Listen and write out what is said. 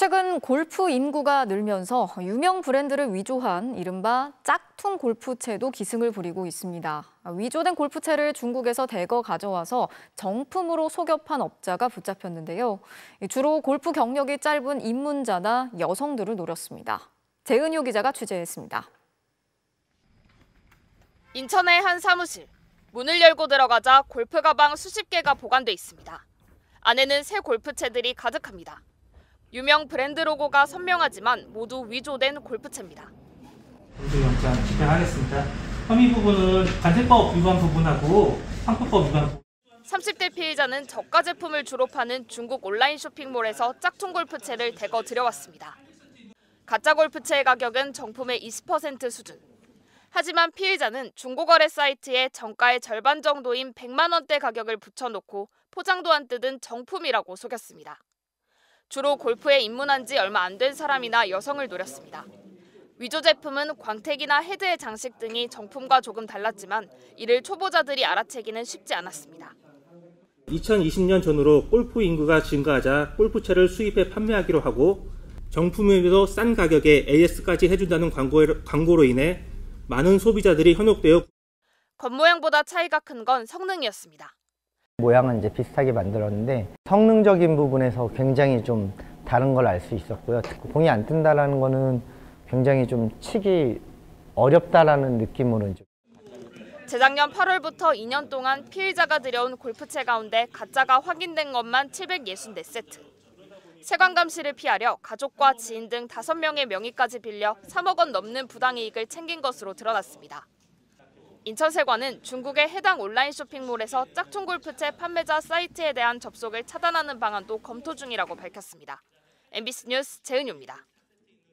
최근 골프 인구가 늘면서 유명 브랜드를 위조한 이른바 짝퉁 골프채도 기승을 부리고 있습니다. 위조된 골프채를 중국에서 대거 가져와서 정품으로 속여 판 업자가 붙잡혔는데요. 주로 골프 경력이 짧은 입문자나 여성들을 노렸습니다. 재은효 기자가 취재했습니다. 인천의 한 사무실. 문을 열고 들어가자 골프 가방 수십 개가 보관돼 있습니다. 안에는 새 골프채들이 가득합니다. 유명 브랜드 로고가 선명하지만 모두 위조된 골프채입니다. 영장 집행하겠습니다. 혐의 부분은 관세법 위반 부분하고 상표법 위반 부분. 30대 피해자는 저가 제품을 주로 파는 중국 온라인 쇼핑몰에서 짝퉁 골프채를 대거 들여왔습니다. 가짜 골프채의 가격은 정품의 20% 수준. 하지만 피해자는 중고거래 사이트에 정가의 절반 정도인 100만 원대 가격을 붙여놓고 포장도 안 뜯은 정품이라고 속였습니다. 주로 골프에 입문한 지 얼마 안 된 사람이나 여성을 노렸습니다. 위조 제품은 광택이나 헤드의 장식 등이 정품과 조금 달랐지만 이를 초보자들이 알아채기는 쉽지 않았습니다. 2020년 전후로 골프 인구가 증가하자 골프채를 수입해 판매하기로 하고 정품에도 싼 가격에 AS까지 해준다는 광고 로 인해 많은 소비자들이 현혹되어 겉모양보다 차이가 큰 건 성능이었습니다. 모양은 이제 비슷하게 만들었는데 성능적인 부분에서 굉장히 좀 다른 걸 알 수 있었고요. 공이 안 뜬다라는 거는 굉장히 좀 치기 어렵다라는 느낌으로 이제 재작년 8월부터 2년 동안 피의자가 들여온 골프채 가운데 가짜가 확인된 것만 764세트. 세관 감시를 피하려 가족과 지인 등 5명의 명의까지 빌려 3억 원 넘는 부당이익을 챙긴 것으로 드러났습니다. 인천세관은 중국의 해당 온라인 쇼핑몰에서 짝퉁 골프채 판매자 사이트에 대한 접속을 차단하는 방안도 검토 중이라고 밝혔습니다. MBC 뉴스 재은유입니다.